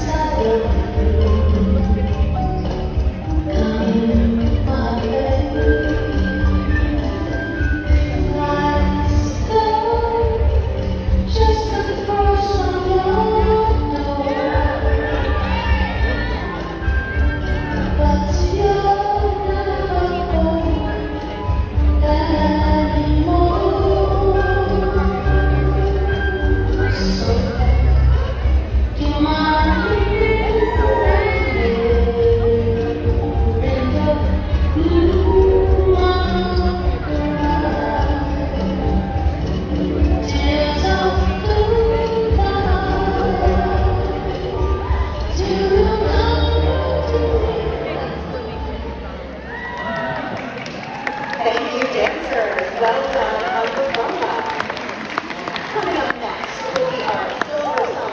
Música